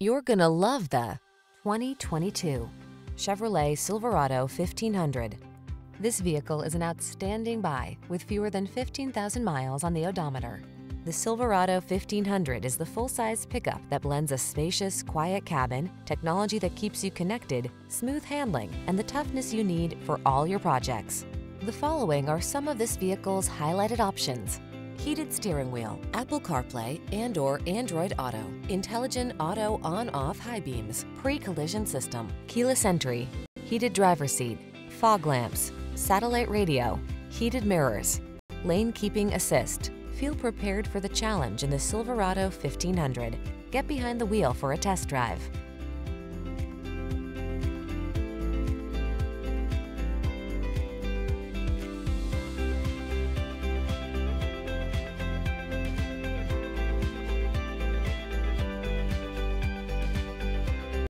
You're gonna love the 2022 Chevrolet Silverado 1500. This vehicle is an outstanding buy with fewer than 15,000 miles on the odometer. The Silverado 1500 is the full-size pickup that blends a spacious, quiet cabin, technology that keeps you connected, smooth handling, and the toughness you need for all your projects. The following are some of this vehicle's highlighted options heated steering wheel, Apple CarPlay and or Android Auto, intelligent auto on-off high beams, pre-collision system, keyless entry, heated driver seat, fog lamps, satellite radio, heated mirrors, lane keeping assist. Feel prepared for the challenge in the Silverado 1500. Get behind the wheel for a test drive.